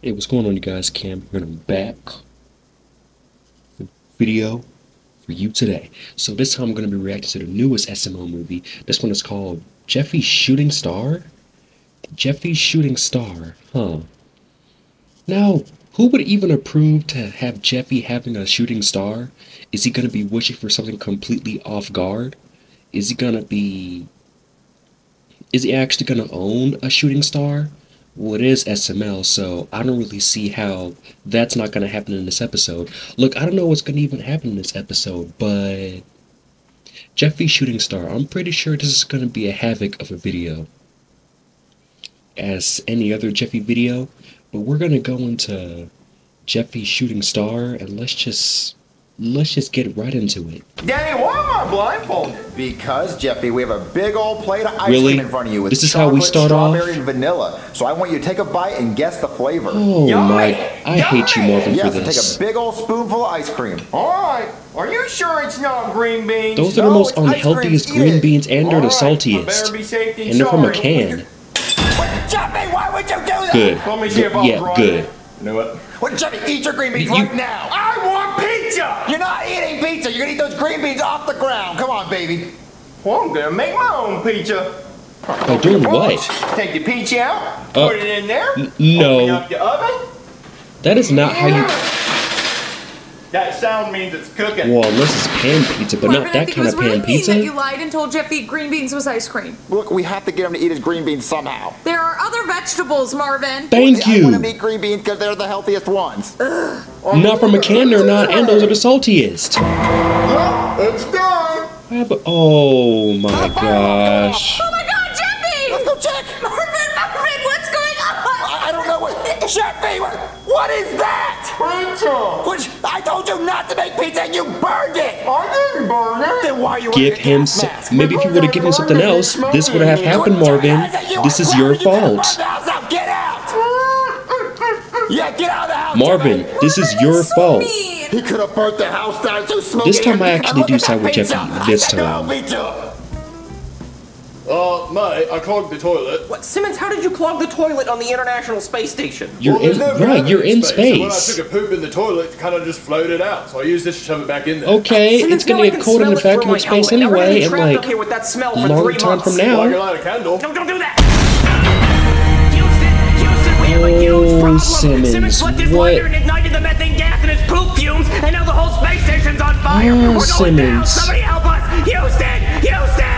Hey, what's going on, you guys? Cam here, and I'm back. Video for you today. So this time I'm going to be reacting to the newest SML movie. This one is called Jeffy Shooting Star. Jeffy Shooting Star, huh? Now, who would even approve to have Jeffy having a shooting star? Is he going to be wishing for something completely off guard? Is he going to be... Is he actually going to own a shooting star? Well, it is SML, so I don't really see how that's not going to happen in this episode. Look, I don't know what's going to even happen in this episode, but... Jeffy Shooting Star, I'm pretty sure this is going to be a havoc of a video. As any other Jeffy video, but we're going to go into Jeffy Shooting Star, and let's just... Let's just get right into it. Danny, why am I blindfolded? Because, Jeffy, we have a big old plate of ice Really? cream in front of you with This is how we chocolate, start off? strawberry, and vanilla. So I want you to take a bite and guess the flavor. Oh Yummy! my... I hate you, Yummy! Marvin, yes, for and this. take a big old spoonful of ice cream. Alright, are you sure it's not green beans? Those are the No, most it's ice cream, unhealthiest eat green it. beans and they're the Alright, I better saltiest. be safe than And they're from a sorry. can. Good. Let me see if I'm yeah, right. good. You know what? What, Jeffy, eat your green beans You- right now. I want pizza! You're not eating pizza. You're going to eat those green beans off the ground. Come on, baby. Well, I'm gonna make my own pizza. By doing what? Take the peach out, Uh, put it in there, n- no. open up the oven. That is not how you... That sound means it's cooking. Well, unless it's pan pizza, but Marvin, not I that kind of was really pan mean that you lied and told Jeffy green beans was ice cream. Look, we have to get him to eat his green beans somehow. There are other vegetables, Marvin. Thank you. I want him to eat green beans because they're the healthiest ones. Not from a can, they're not, and those are the saltiest. Well, it's done. But- Oh my gosh. Oh my God, Jeffy! Let's go check. Marvin, Marvin, what's going on? I I don't know what. Jeffy, what, what is that? Pizza. Which I told you not to make pizza and you burned it. I didn't burn it. Then why are you Give him gas some. Maybe if you would have given him something else, this would have happened, Marvin. This is your fault. Get out! Yeah, get out of the house. Marvin, this is your fault. He could have burnt the house down to smoking. This time I actually do at side with pizza. Jeffy, this I said no time. pizza. Uh, mate, I clogged the toilet. What, Simmons, how did you clog the toilet on the International Space Station? You're Well, in, no right, you're in So when I space. took a poop in the toilet, it kind of just floated out. So I used this to shove it back in there. Okay, uh, Simmons, it's gonna get cold in the vacuum of space helmet. Now we're gonna anyway, be and like up here with that smell for long three time months. from Well, I can now. light a candle. Don't, don't do that! Houston, Houston, we have a huge Oh, problem. Simmons, slipped what- lighter and ignited the methane gas in his poop fumes, and now the whole space station's on fire. Oh, We're. Simmons. Somebody help us! Houston! Houston!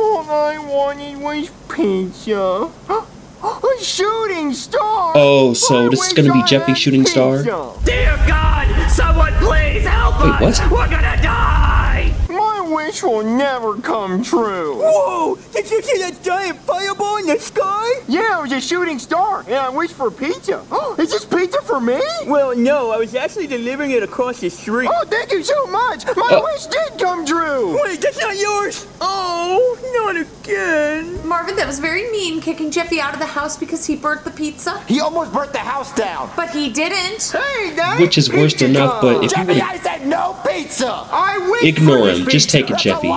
All I wanted was pizza. A shooting star. Oh, so I this is gonna be Jeffy had Shooting Star? pizza. Dear God, someone please help Wait, us! what? We're gonna die! My wish will never come true. Whoa! Did you see that giant fireball in the sky? Yeah, it was a shooting star, and I wish for pizza. Oh, Is this pizza for me? Well, no, I was actually delivering it across the street. Oh, thank you so much. My Oh. wish did come true. Wait, that's not yours! Oh, not again. Marvin, that was very mean, kicking Jeffy out of the house because he burnt the pizza. He almost burnt the house down. But he didn't. Hey, Daddy. Which is worse pizza enough, but time. if you Jeffy, would I said no pizza. I wish Ignore for this him. Just pizza. Take it, That's Jeffy.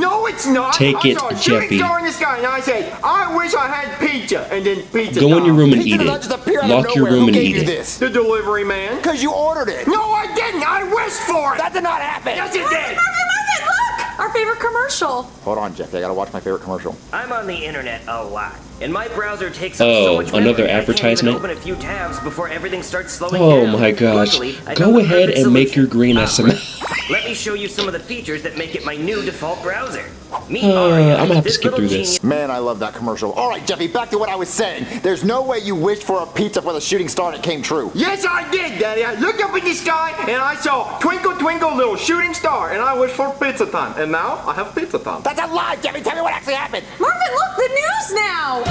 No, it's not. Take I it, saw Jeffy. star in the and I said, I wish I had pizza, and then pizza. Go in your died. room and Pizza eat did not just appear it. Lock your room Who and gave eat you it. this? The delivery man. Because you ordered it. No, I didn't. I wished for it. That did not happen. Yes, it did. Marvin, Marvin, look! Our favorite commercial. Hold on, Jeffy. I gotta watch my favorite commercial. I'm on the internet a lot, and my browser takes up Oh, so much another memory, I advertisement? open a few tabs before everything starts slowing Oh down. my gosh. Luckily, Go ahead perfect and make your green Ah, SML. right. Let me show you some of the features that make it my new default browser. Meet Uh, Aria, I'm gonna have to skip through this. genius- Man, I love that commercial. All right, Jeffy, back to what I was saying. There's no way you wished for a pizza with a shooting star and it came true. Yes, I did, Daddy. I looked up in the sky and I saw twinkle, twinkle, little shooting star, and I wished for pizza time. And now I have pizza time. That's a lie, Jeffy. Tell me what actually happened. Marvin, look, the news now!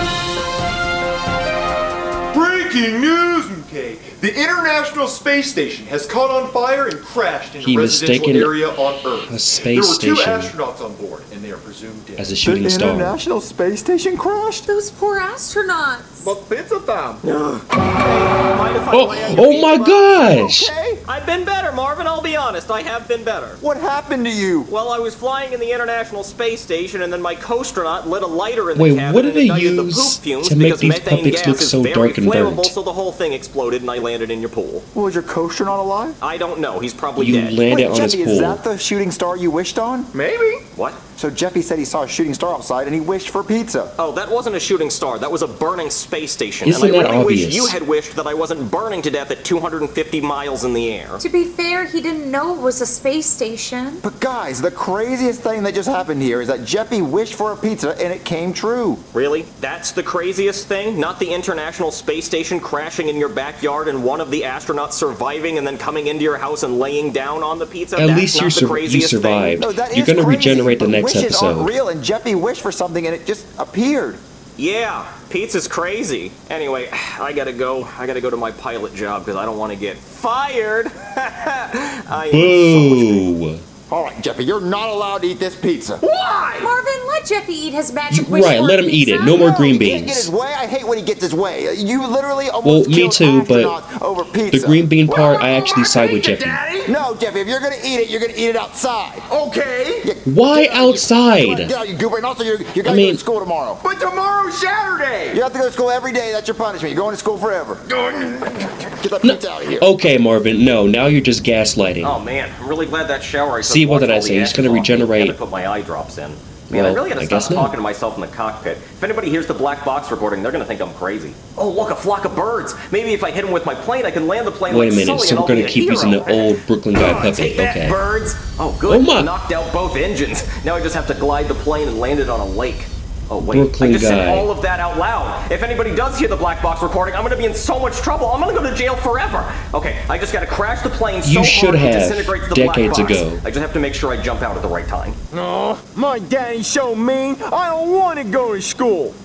Breaking Breaking news, MK! The International Space Station has caught on fire and crashed in He a residential area on Earth. a space there were two station astronauts on board, and they are presumed dead. as a The shooting star. International Space Station crashed? Those poor astronauts. But pizza time. Mind if Oh, oh my pizza gosh! Okay. I've been better, Marvin. I'll be honest. I have been better. What happened to you? Well, I was flying in the International Space Station, and then my co-astronaut lit a lighter in the Wait, cabin what did and they ignited the use poop fumes to make these methane puppets look so dark and flammable, burnt? so the whole thing exploded, and I landed in your pool. Well, was your coaster not alive? I don't know. He's probably You dead. landed Wait, on his Jeffy, is that the shooting star you wished on? Maybe. What? So Jeffy said he saw a shooting star outside and he wished for pizza. Oh, that wasn't a shooting star. That was a burning space station. Isn't and I that really obvious? wish you had wished that I wasn't burning to death at 250 miles in the air. To be fair, he didn't know it was a space station. But guys, the craziest thing that just happened here is that Jeffy wished for a pizza and it came true. Really? That's the craziest thing? Not the International Space Station crashing in your backyard and one of the astronauts surviving and then coming into your house and laying down on the pizza? At That's least not you the sur- you craziest thing. survived. No, that is You're gonna regenerate the next wishes aren't real, and Jeffy wished for something and it just appeared. Yeah, pizza's crazy. Anyway, I gotta go. I gotta go to my pilot job because I don't want to get fired. I am so Boo! All right, Jeffy, you're not allowed to eat this pizza. Why? Marvin, let Jeffy eat his magic You- wish right, let him eat it. No more No, green he can't get his beans. way. I hate when he gets his way. You literally Well, me too, but astronauts over the green bean part, Well, I actually my side with Jeffy. Daddy. No, Jeffy, if you're gonna eat it, you're gonna eat it outside. Okay. Yeah, Why get out, you- outside? Get out, you goober. And also, you're, you're gonna I mean- go to school tomorrow. But tomorrow's Saturday. You have to go to school every day. That's your punishment. You're going to school forever. Get that pizza out of here. Okay, Marvin, no, now you're just gaslighting. Oh man, I'm really glad that shower I took See, what did I say? He's gonna regenerate- I had to put my eye drops in. Man, Well, I really gotta I stop not. talking to myself in the cockpit. If anybody hears the black box recording, they're gonna think I'm crazy. Oh, look, a flock of birds. Maybe if I hit them with my plane, I can land the plane Wait like a minute, Sully so we're gonna keep using the old Brooklyn guy Oh, puppet, Take that, okay. birds. Oh, good. Oh, my- Knocked out both engines. Now I just have to glide the plane and land it on a lake. Oh wait, Brooklyn I just guy. said all of that out loud. If anybody does hear the black box recording, I'm gonna be in so much trouble. I'm gonna go to jail forever. Okay, I just gotta crash the plane so You should hard it have disintegrates the decades black box. ago. I just have to make sure I jump out at the right time. Oh, my daddy's so mean. I don't want to go to school.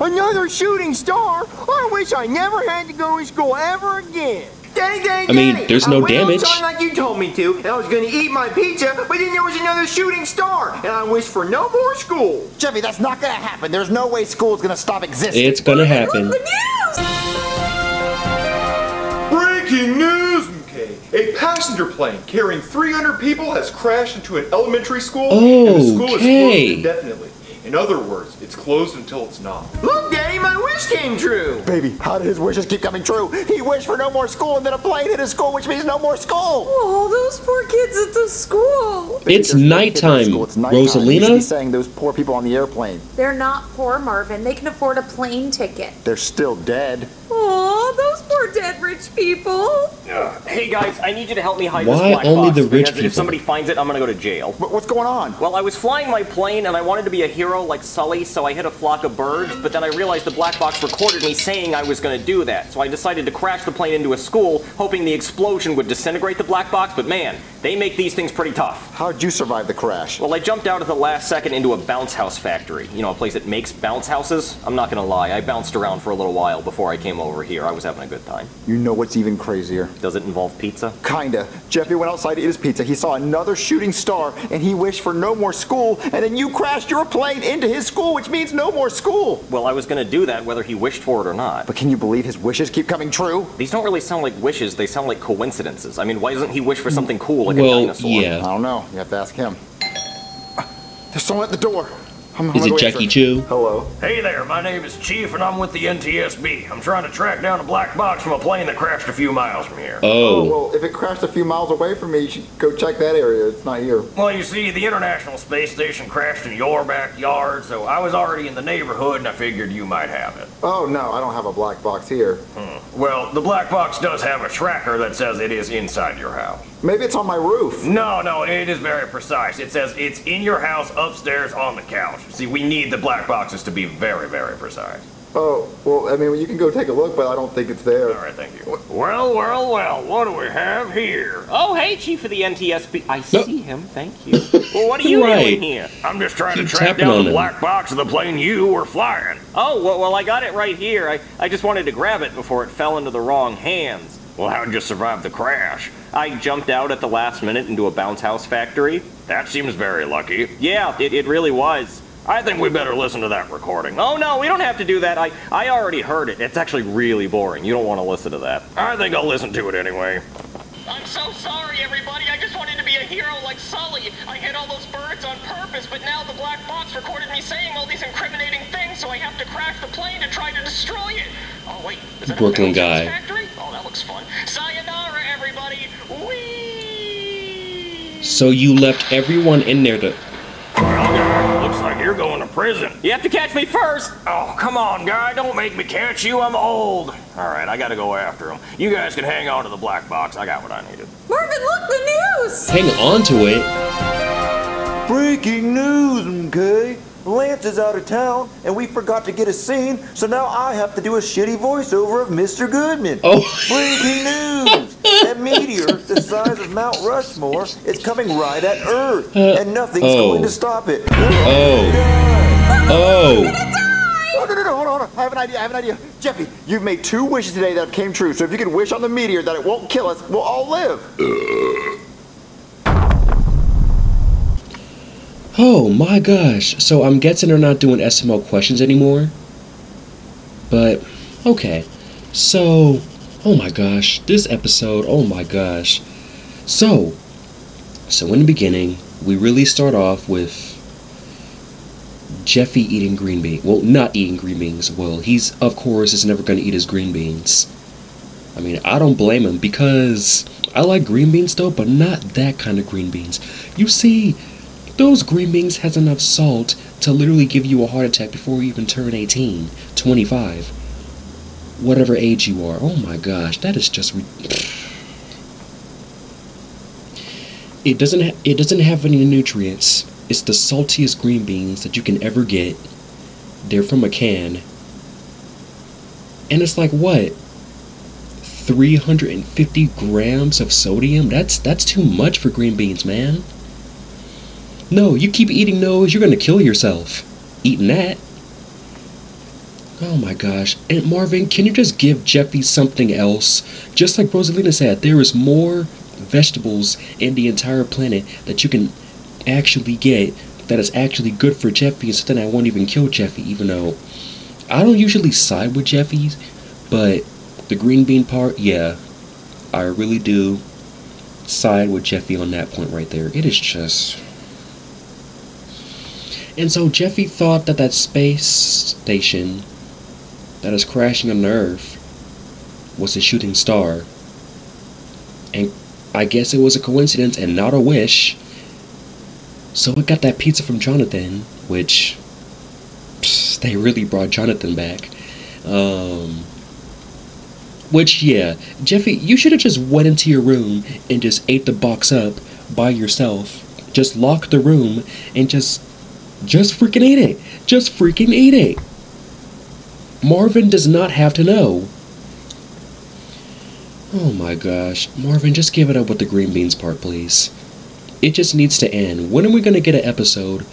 Another shooting star? I wish I never had to go to school ever again. Daddy, Daddy, I mean, Daddy, there's I no went damage. outside like you told me to, and I was gonna eat my pizza, but then there was another shooting star, and I wish for no more school. Jeffy, that's not gonna happen. There's no way school's gonna stop existing. It's gonna happen. The news! Breaking news, MK! A passenger plane carrying 300 people has crashed into an elementary school, and the school is closed indefinitely. In other words, it's closed until it's not. Look, Daddy, my wish came true. Baby, how did his wishes keep coming true? He wished for no more school, and then a plane hit his school, which means no more school. Oh, those poor kids at the school. Baby, It's there's no kids at nighttime, school. It's nighttime. Rosalina. be saying those poor people on the airplane. They're not poor, Marvin. They can afford a plane ticket. They're still dead. Oh, those poor dead rich people. Hey guys, I need you to help me hide Why this black only box, the rich because people? If somebody finds it, I'm gonna go to jail. But what's going on? Well, I was flying my plane and I wanted to be a hero like Sully, so I hit a flock of birds, but then I realized the black box recorded me saying I was going to do that. So I decided to crash the plane into a school, hoping the explosion would disintegrate the black box, but man, they make these things pretty tough. How'd you survive the crash? Well, I jumped out at the last second into a bounce house factory. You know, a place that makes bounce houses. I'm not gonna lie, I bounced around for a little while before I came over here. I was having a good time. You know what's even crazier? Does it involve pizza? Kinda. Jeffy went outside to eat his pizza. He saw another shooting star, and he wished for no more school. And then you crashed your plane into his school, which means no more school. Well, I was gonna do that whether he wished for it or not. But can you believe his wishes keep coming true? These don't really sound like wishes, they sound like coincidences. I mean, why doesn't he wish for something cool like Well, a dinosaur? I yeah. don't know. You have to ask him. There's someone at the door. I'm, I'm Is it go Jackie. Chu? Hello. Hey there, my name is Chief, and I'm with the NTSB. I'm trying to track down a black box from a plane that crashed a few miles from here. Oh, well, if it crashed a few miles away from me, you should go check that area. It's not here. Well, you see, the International Space Station crashed in your backyard, so I was already in the neighborhood, and I figured you might have it. Oh, no, I don't have a black box here. Hmm. Well, the black box does have a tracker that says it is inside your house. Maybe it's on my roof. No, no, it is very precise. It says it's in your house upstairs on the couch. See, we need the black boxes to be very, very precise. Oh, well, I mean, you can go take a look, but I don't think it's there. All right, thank you. Well, well, well, what do we have here? Oh, hey, Chief of the NTSB. I see him, thank you. Well, what are you Right. doing here? I'm just trying Keep to track tapping down the him. black box of the plane you were flying. Oh, well, well, I got it right here. I, I just wanted to grab it before it fell into the wrong hands. Well, how'd you survive the crash? I jumped out at the last minute into a bounce house factory. That seems very lucky. Yeah, it, it really was. I think we better listen to that recording. Oh no, we don't have to do that. I, I already heard it. It's actually really boring. You don't want to listen to that. I think I'll listen to it anyway. I'm so sorry, everybody. I just wanted to be a hero like Sully. I hit all those birds on purpose, but now the black box recorded me saying all these incriminating things, so I have to crash the plane to try to destroy it. Oh wait, is that a Brooklyn Bounce House guy. So you left everyone in there to. Guy, looks like you're going to prison. You have to catch me first. Oh, come on, guy. Don't make me catch you. I'm old. All right, I gotta go after him. You guys can hang on to the black box. I got what I needed. Marvin, look, the news! Hang on to it. Breaking news, okay? Lance is out of town, and we forgot to get a scene, so now I have to do a shitty voiceover of Mr. Goodman. Oh. Breaking news! That meteor, the size of Mount Rushmore, is coming right at Earth, uh, and nothing's oh. going to stop it. Oh. Oh. Oh. oh, no, no, no, hold on, hold on. I have an idea, I have an idea. Jeffy, you've made two wishes today that came true, so if you could wish on the meteor that it won't kill us, we'll all live. Oh my gosh. So I'm guessing they're not doing SML questions anymore. But, okay. So, oh my gosh. This episode, oh my gosh. So, so in the beginning, we really start off with Jeffy eating green beans. Well, not eating green beans. Well, he's, of course, is never going to eat his green beans. I mean, I don't blame him because I like green beans though, but not that kind of green beans. You see, those green beans has enough salt to literally give you a heart attack before you even turn 18, 25, whatever age you are. Oh my gosh, that is just. It doesn't. It doesn't have any nutrients. It's the saltiest green beans that you can ever get. They're from a can, and it's like what? 350 grams of sodium? That's that's too much for green beans, man. No, you keep eating those, you're gonna kill yourself. Eating that. Oh my gosh. And Marvin, can you just give Jeffy something else? Just like Rosalina said, there is more vegetables in the entire planet that you can actually get that is actually good for Jeffy, so then I won't even kill Jeffy, even though I don't usually side with Jeffy's, but the green bean part, yeah, I really do side with Jeffy on that point right there. It is just. And so Jeffy thought that that space station that is crashing on Earth was a shooting star. And I guess it was a coincidence and not a wish. So it got that pizza from Jonathan, which psst, they really brought Jonathan back. Um, which yeah, Jeffy, you should have just went into your room and just ate the box up by yourself. Just locked the room and just just freaking eat it. Just freaking eat it. Marvin does not have to know. Oh my gosh. Marvin, just give it up with the green beans part, please. It just needs to end. When are we going to get an episode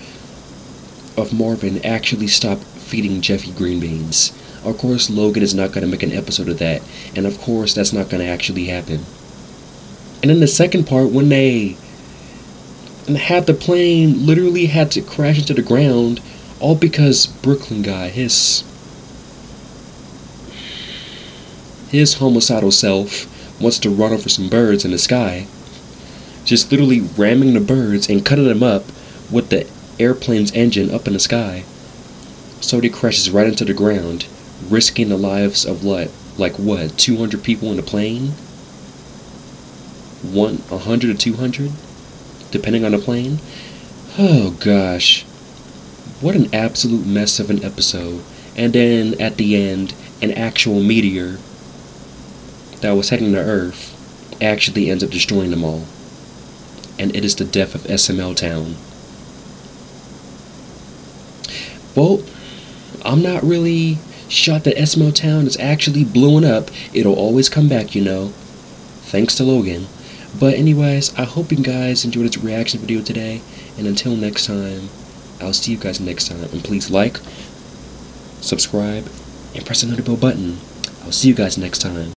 of Marvin actually stop feeding Jeffy green beans? Of course, Logan is not going to make an episode of that. And of course, that's not going to actually happen. And then the second part, when they had the plane literally had to crash into the ground all because Brooklyn guy, his his homicidal self wants to run over some birds in the sky. Just literally ramming the birds and cutting them up with the airplane's engine up in the sky. So he crashes right into the ground, risking the lives of what? Like what? 200 people in the plane? One, 100 or 200? depending on the plane. Oh gosh. What an absolute mess of an episode. And then at the end, an actual meteor that was heading to Earth actually ends up destroying them all. And it is the death of SML Town. Well, I'm not really shocked that SML Town is actually blowing up. It'll always come back, you know. Thanks to Logan. But anyways, I hope you guys enjoyed this reaction video today. And until next time, I'll see you guys next time. And please like, subscribe, and press the notification button. I'll see you guys next time.